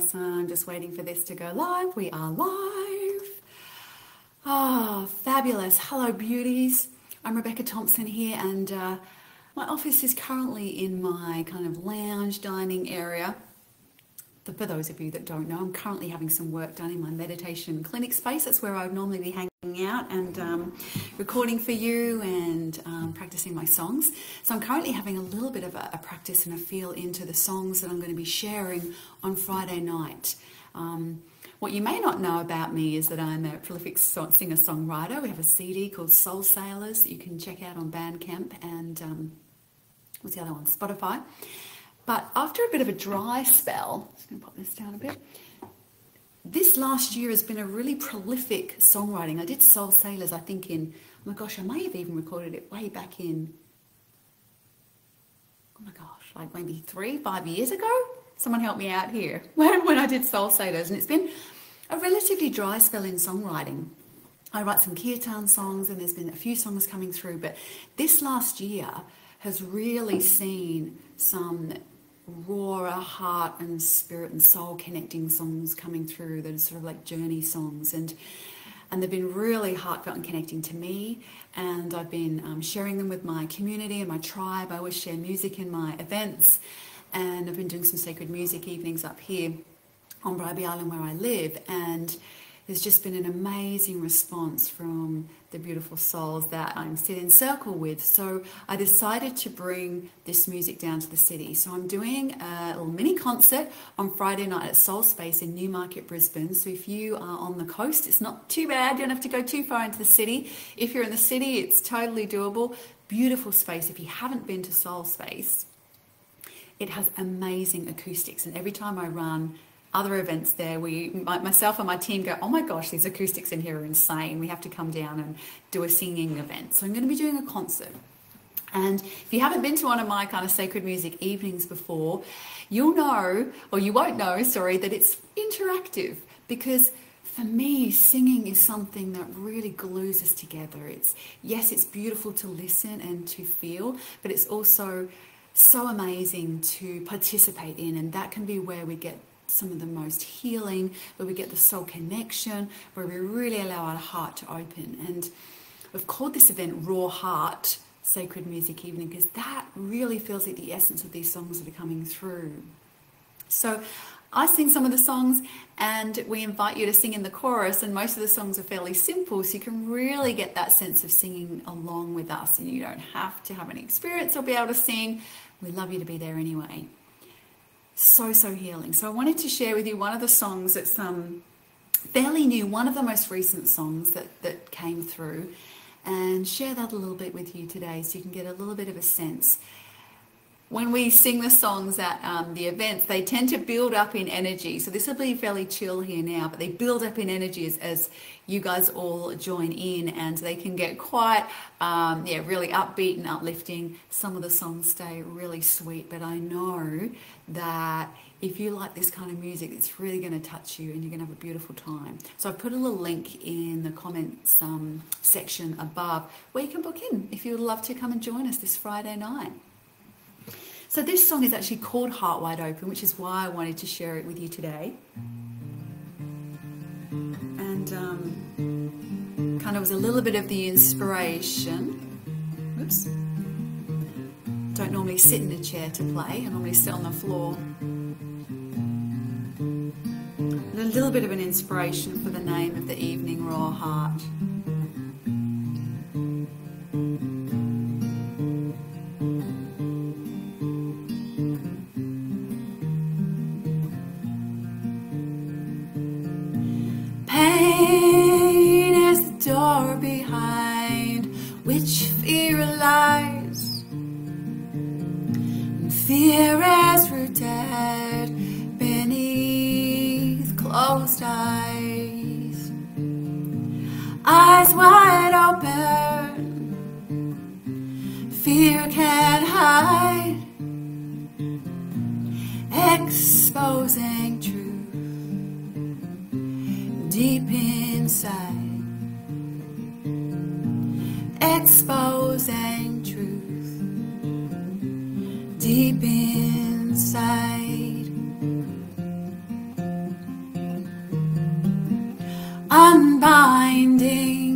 So I'm just waiting for this to go live. We are live. Oh, fabulous. Hello, beauties. I'm Rebecca Thompson here, and uh, my office is currently in my kind of lounge dining area. For those of you that don't know, I'm currently having some work done in my meditation clinic space. That's where I would normally be hanging out and um, recording for you and um, practicing my songs. So I'm currently having a little bit of a, a, practice and a feel into the songs that I'm going to be sharing on Friday night. Um, what you may not know about me is that I'm a prolific singer songwriter. We have a CD called Soul Sailors that you can check out on Bandcamp and um, what's the other one? Spotify. But after a bit of a dry spell, just going to pop this down a bit this last year has been a really prolific songwriting. I did Soul Sailors, I think, in, oh my gosh, I may have even recorded it way back in, oh my gosh, like maybe three, five years ago. Someone help me out here when, when I did Soul Sailors. And it's been a relatively dry spell in songwriting. I write some kirtan songs and there's been a few songs coming through, but this last year has really seen some raw heart and spirit and soul connecting songs coming through that are sort of like journey songs. And and they've been really heartfelt and connecting to me. And I've been um, sharing them with my community and my tribe. I always share music in my events. And I've been doing some sacred music evenings up here on Bribie Island where I live. And there's just been an amazing response from the beautiful souls that I'm sitting in circle with. So I decided to bring this music down to the city. So I'm doing a little mini concert on Friday night at Soul Space in Newmarket, Brisbane. So if you are on the coast, it's not too bad. You don't have to go too far into the city. If you're in the city, it's totally doable. Beautiful space. If you haven't been to Soul Space, it has amazing acoustics. And every time I run other events there, we, myself and my team go, oh my gosh, these acoustics in here are insane. We have to come down and do a singing event. So I'm going to be doing a concert. And if you haven't been to one of my kind of sacred music evenings before, you'll know, or you won't know, sorry, that it's interactive because for me, singing is something that really glues us together. It's yes, it's beautiful to listen and to feel, but it's also so amazing to participate in, and that can be where we get some of the most healing, where we get the soul connection, where we really allow our heart to open. And we've called this event Raw Heart Sacred Music Evening because that really feels like the essence of these songs that are coming through. So I sing some of the songs and we invite you to sing in the chorus and most of the songs are fairly simple so you can really get that sense of singing along with us and you don't have to have any experience or be able to sing. We love you to be there anyway so so healing. So i wanted to share with you one of the songs that's um fairly new one of the most recent songs that that came through. And share that a little bit with you today so you can get a little bit of a sense when we sing the songs at um, the events, they tend to build up in energy. So this will be fairly chill here now, but they build up in energy as, as you guys all join in, and they can get quite, um, yeah, really upbeat and uplifting. Some of the songs stay really sweet, but I know that if you like this kind of music, it's really going to touch you and you're going to have a beautiful time. So I've put a little link in the comments um, section above where you can book in if you would love to come and join us this Friday night. So this song is actually called Heart Wide Open, which is why I wanted to share it with you today. And um, kind of was a little bit of the inspiration. Oops. Don't normally sit in a chair to play. I normally sit on the floor. A little bit of an inspiration for the name of the evening, Raw Heart. far behind, which fear lies. Fear as rooted beneath closed eyes, eyes wide open. Fear can't hide, exposing truth deep inside. exposing truth deep inside. Unbinding,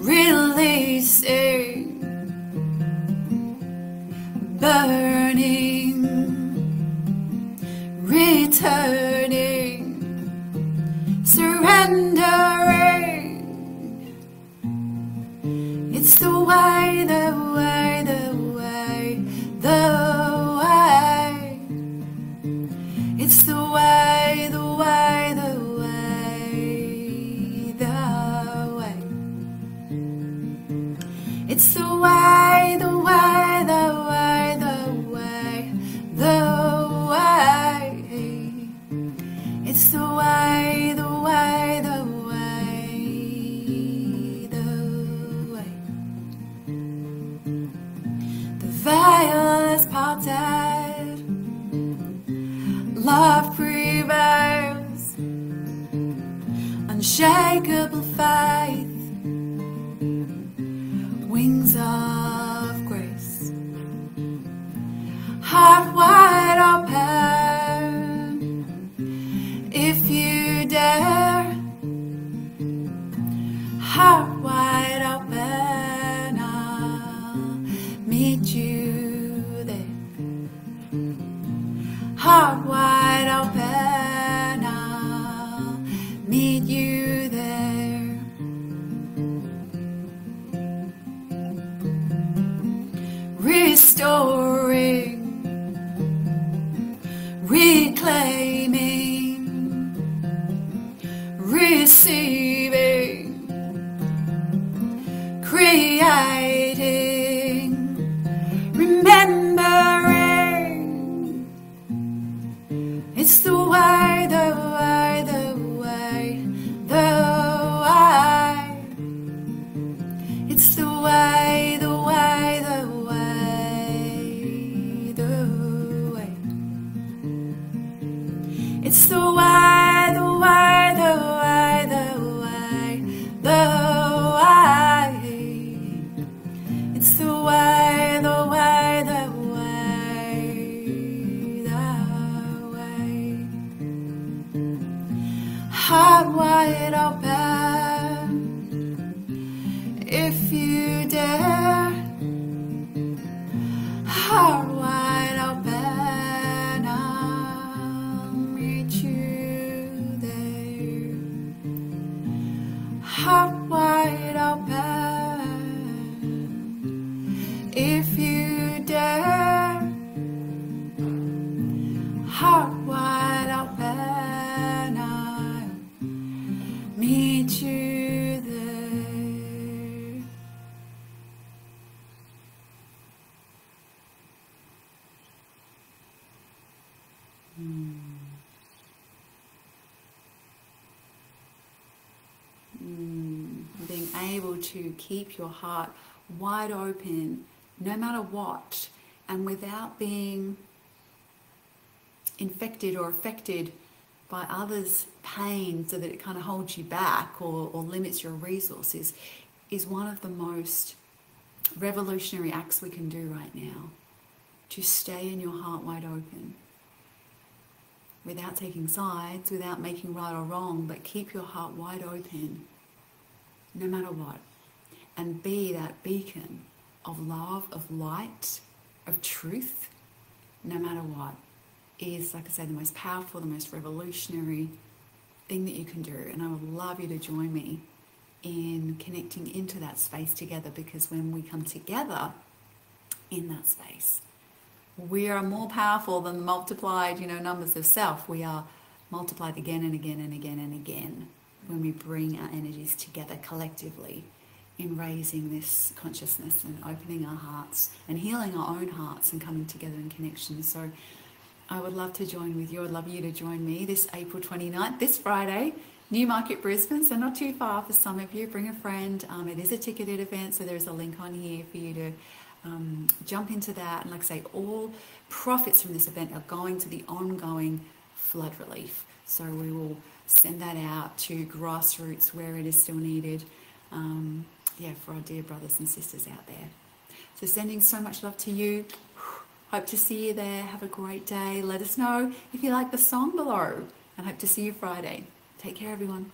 releasing, burning, returning, surrender. It's the way, the way, the way, the way, the way. It's the way, the way, the way, the way. The veil is parted, love prevails, unshakable faith It's the way, the way, the way, the way, the way. It's the way, the way, the way, the way. Heart wide open if you able to keep your heart wide open no matter what and without being infected or affected by others' pain so that it kind of holds you back or, or limits your resources is one of the most revolutionary acts we can do right now. To stay in your heart wide open without taking sides, without making right or wrong, but keep your heart wide open no matter what. And be that beacon of love, of light, of truth, no matter what, is, like I say, the most powerful, the most revolutionary thing that you can do. And I would love you to join me in connecting into that space together because when we come together in that space, we are more powerful than the multiplied, you know, numbers of self. We are multiplied again and again and again and again when we bring our energies together collectively in raising this consciousness and opening our hearts and healing our own hearts and coming together in connection. So I would love to join with you. I'd love you to join me this April 29th, this Friday, Newmarket, Brisbane. So not too far for some of you. Bring a friend. Um, it is a ticketed event, so there's a link on here for you to um, jump into that. And like I say, all profits from this event are going to the ongoing flood relief. So we will send that out to grassroots where it is still needed. Um, yeah, for our dear brothers and sisters out there. So sending so much love to you. Hope to see you there. Have a great day. Let us know if you like the song below and hope to see you Friday. Take care, everyone.